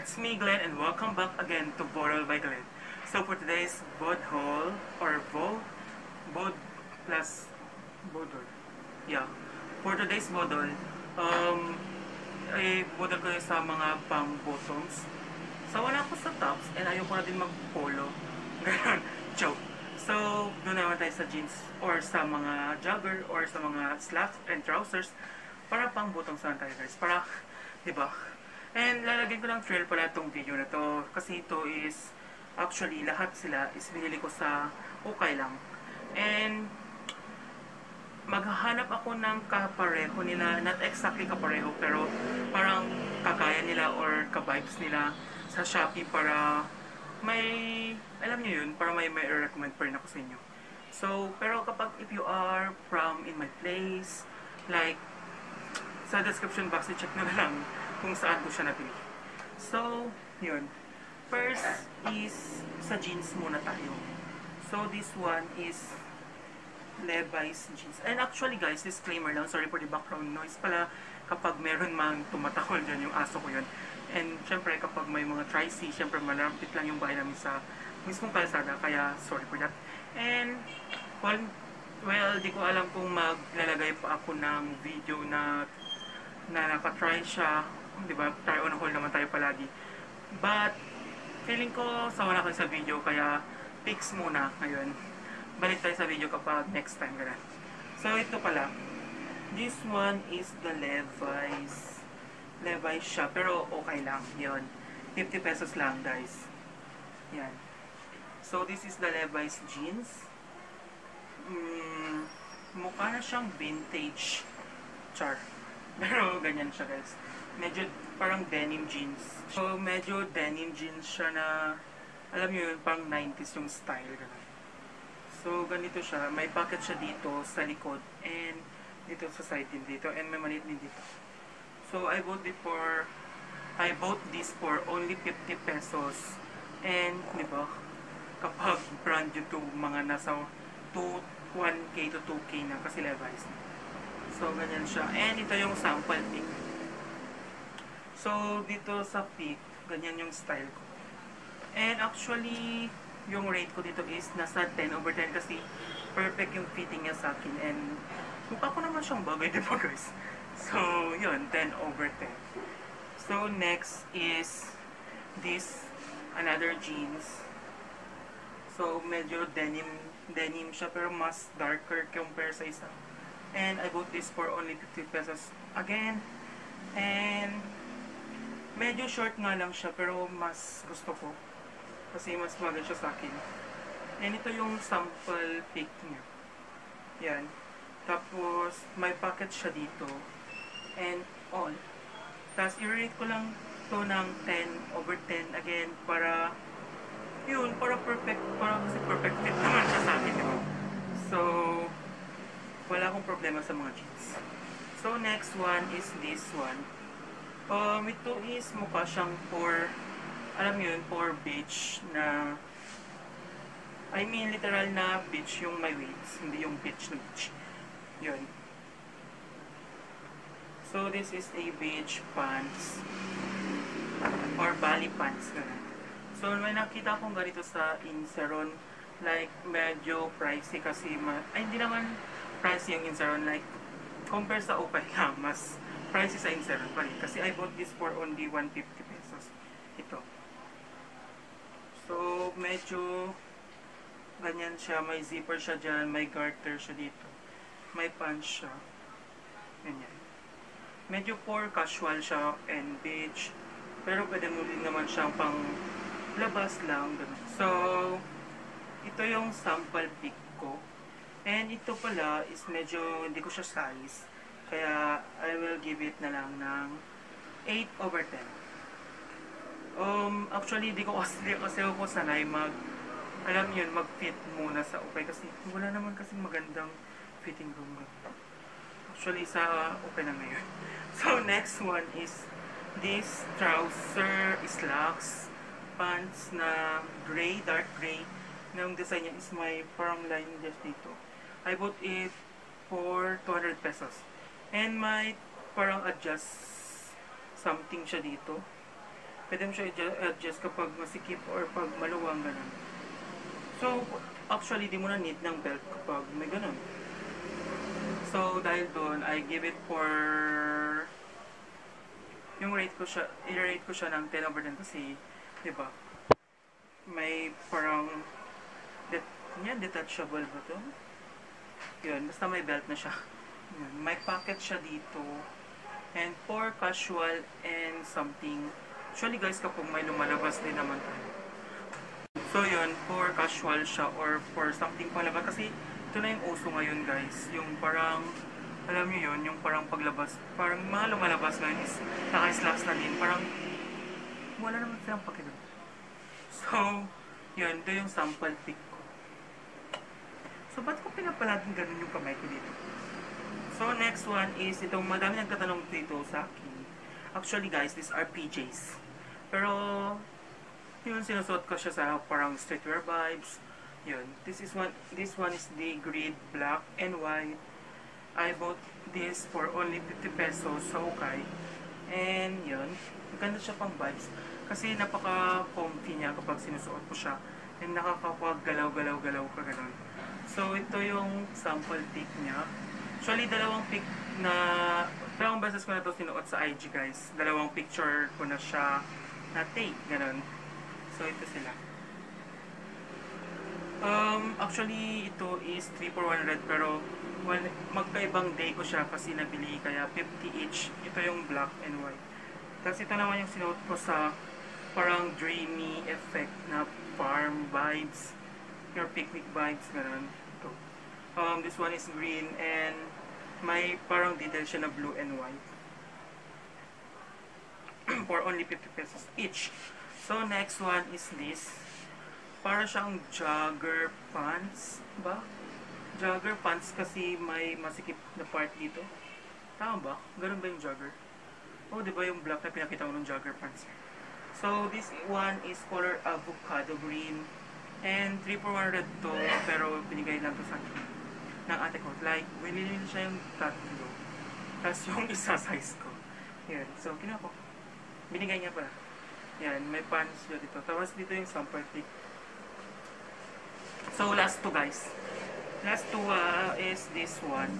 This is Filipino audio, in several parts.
It's me Glenn and welcome back again to Boral by Glenn. So for today's bod haul or bod bod plus bodol. Yeah. For today's bodol, um ay bodol ko yung sa mga pang bottoms. So wala ako sa tops and ayoko na din mag-polo. Ganon. Joke. So, doon naman tayo sa jeans or sa mga jogger or sa mga slacks and trousers para pang bottoms lang tayo guys. Para, di ba? And lalagyan ko ng trail pala itong video na to kasi ito is actually lahat sila is binili ko sa ukay lang. And maghahanap ako ng kapareho nila, not exactly kapareho pero parang kakaya nila or ka-vibes nila sa Shopee para may, alam niyo yun, para may may recommend pa rin ako sa inyo. So, pero kapag if you are from in my place, like, sa description box, i-check na lang kung saan ko siya nabili. So, yun. First is, sa jeans muna tayo. So, this one is Levi's jeans. And actually guys, disclaimer lang, sorry for the background noise pala kapag meron mang tumatakol dyan yung aso ko yun. And syempre kapag may mga tri-C, syempre malapit lang yung bahay namin sa mismong kalsada, kaya sorry for that. And, well, well, di ko alam kung maglalagay pa ako ng video na na nakatry siya, di ba? Try on hold naman tayo palagi. But, feeling ko sawa na sa video, kaya fix muna ngayon. Balik tayo sa video kapag next time ganun. So, ito pala. This one is the Levi's. Levi's siya, pero okay lang. Yun. 50 pesos lang, guys. Yan. So, this is the Levi's jeans. Mm, mukha na siyang vintage char. Pero ganyan siya guys. Medyo parang denim jeans. So medyo denim jeans siya na alam niyo yun, parang 90s yung style. Ganun. So ganito siya. May pocket siya dito sa likod and dito sa side din dito and may maliit din dito. So I bought it for I bought this for only 50 pesos. And, di ba, kapag brand new to mga nasa 2, 1K to 2K na kasi Levi's. So, ganyan siya. And ito yung sample pic. So, dito sa pic, ganyan yung style ko. And actually, yung rate ko dito is nasa 10 over 10 kasi perfect yung fitting niya sa akin. And mukha ko naman siyang bagay, di ba guys? So, yun, 10 over 10. So, next is this, another jeans. So, medyo denim, denim siya, pero mas darker compare sa isa. And I bought this for only 50 pesos again. And medyo short nga lang siya, pero mas gusto ko. Kasi mas maganda siya sa akin. And ito yung sample pic niya. Yan. Tapos, may pocket siya dito. And all. Tapos, i-rate ko lang to ng 10 over 10 again para yun, para perfect, para kasi perfect fit naman siya sa akin, diba? So, wala akong problema sa mga jeans. So, next one is this one. Um, ito is mukha siyang for, alam yun, for beach na, I mean, literal na beach yung my weights, hindi yung beach na beach. Yun. So, this is a beach pants or bali pants. Ganun. So, may nakita akong ganito sa Inseron. Like, medyo pricey kasi, ma ay, hindi naman pricey yung Inseron. Like, compare sa Opay lang, mas pricey sa Inseron pa rin. Kasi I bought this for only 150 pesos. Ito. So, medyo ganyan siya. May zipper siya dyan, may garter siya dito. May pants siya. Ganyan. medyo for casual siya and beach. Pero pwede mo din naman siyang pang labas lang. ganun. So, ito yung sample pic ko. And ito pala is medyo hindi ko siya size. Kaya I will give it na lang ng 8 over 10. Um, actually, di ko kasi, kasi ako sanay mag, alam yun, mag-fit muna sa upay kasi wala naman kasi magandang fitting room. Actually, sa upay na ngayon. So, next one is this trouser slacks pants na gray, dark gray. Na design niya is may parang line just dito. I bought it for 200 pesos. And may parang adjust something siya dito. Pwede mo siya adjust, kapag masikip or pag maluwang ganun. So, actually, di mo na need ng belt kapag may ganun. So, dahil doon, I give it for yung rate ko siya, i-rate ko siya ng 10 over 10 kasi, di ba, may parang, det, yan, detachable ba to? Yun, basta may belt na siya. Yun, may pocket siya dito. And for casual and something, actually guys, kapag may lumalabas din naman tayo. So yun, for casual siya or for something palabas. Kasi ito na yung uso ngayon guys. Yung parang, alam niyo yun, yung parang paglabas, parang mga lumalabas ngayon is naka-slacks na din. Parang, wala naman silang pakiram. So, yun, ito yung sample pic. So, ba't ko pinapalaging ganun yung kamay ko dito? So, next one is itong madami nagtatanong dito sa akin. Actually, guys, these are PJs. Pero, yun, sinusuot ko siya sa parang streetwear vibes. Yun. This is one, this one is the grid black and white. I bought this for only 50 pesos sa Okay. And yun, maganda siya pang vibes. Kasi napaka-comfy niya kapag sinusuot ko siya. And nakakapag-galaw-galaw-galaw ka ganun. So, ito yung sample pic niya. Actually, dalawang pic na, dalawang beses ko na ito sinuot sa IG guys. Dalawang picture ko na siya na take, ganun. So, ito sila. Um, actually, ito is 3 for 100 pero well, magkaibang day ko siya kasi nabili kaya 50 each. Ito yung black and white. Tapos ito naman yung sinuot ko sa parang dreamy effect na farm vibes. Your picnic vibes, ganun. Ito. Um, this one is green and may parang detail siya na blue and white. For only 50 pesos each. So, next one is this. Para siyang jogger pants ba? Jogger pants kasi may masikip na part dito. Tama ba? Ganun ba yung jogger? Oh, di ba yung black na pinakita ko ng jogger pants? So, this one is color avocado green. And 3 for 100 to, pero binigay lang to sa akin ng ate ko. Like, winili siya yung tatlo. Tapos yung isa size ko. Yan. So, kinuha ko. Binigay niya pala. Yan, may pants siya dito. Tapos dito yung sample pic. So, last two guys. Last two uh, is this one.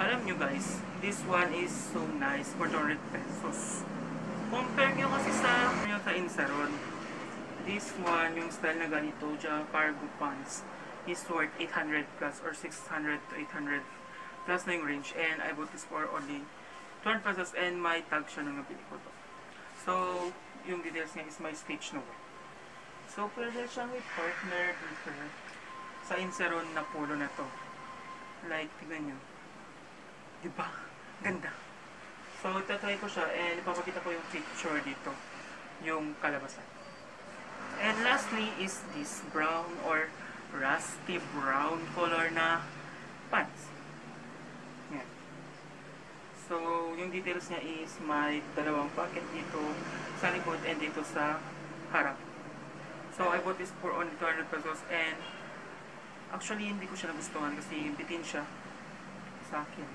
Alam nyo guys, this one is so nice for 200 pesos. Compare nyo kasi sa, nyo sa Insaron. This one, yung style na ganito, dyan, cargo pants, is worth 800 plus or 600 to 800 plus na yung range. And I bought this for only 200 pesos and may tag siya nung nabili ko to. So, yung details niya is my stitch no So, pwede siyang i-partner dito sa Inseron na polo na to. Like, tignan nyo. Diba? Ganda. So, itatry ko siya and ipapakita ko yung picture dito. Yung kalabasan. And lastly is this brown or rusty brown color na pants. Yan. So, yung details niya is may dalawang pocket dito sa likod and dito sa harap. So, I bought this for only 200 pesos and actually hindi ko siya nagustuhan kasi bitin siya sa akin.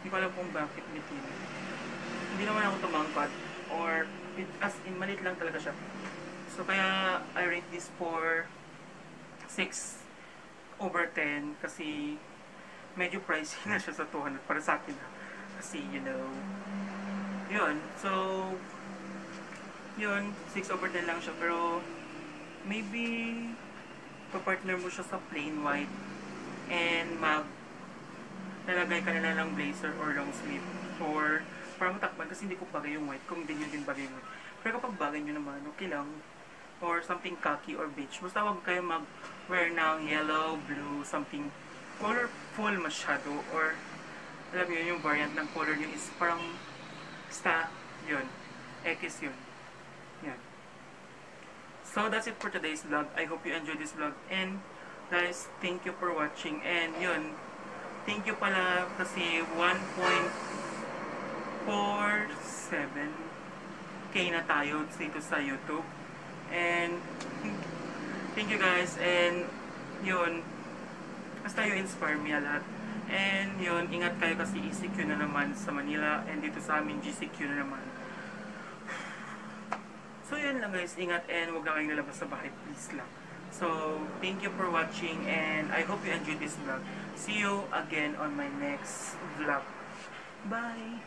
Hindi ko alam kung bakit bitin. Hindi naman ako tumangkat or it, as in malit lang talaga siya. So, kaya I rate this for 6 over 10 kasi medyo pricey na siya sa 200 para sa akin. Kasi, you know, yun. So, yun, 6 over 10 lang siya. Pero, maybe, pa-partner mo siya sa plain white and mag nalagay ka nila ng blazer or long sleeve or para matakpan kasi hindi ko bagay yung white kung hindi nyo din bagay yung white. Pero kapag bagay nyo naman, okay lang. Or something khaki or beige. Basta huwag kayo mag-wear ng yellow, blue, something colorful masyado or alam mo yun, yung variant ng color nyo is parang basta yun. X yun. Yan. So that's it for today's vlog. I hope you enjoyed this vlog. And guys, thank you for watching. And yun, thank you pala kasi 1.47k na tayo dito sa YouTube. And thank you guys. And yun, basta you inspire me a lot. And yun, ingat kayo kasi ECQ na naman sa Manila. And dito sa amin, GCQ na naman. So yun lang guys, ingat and huwag na kayong lalabas sa bahay, please lang. So, thank you for watching and I hope you enjoyed this vlog. See you again on my next vlog. Bye!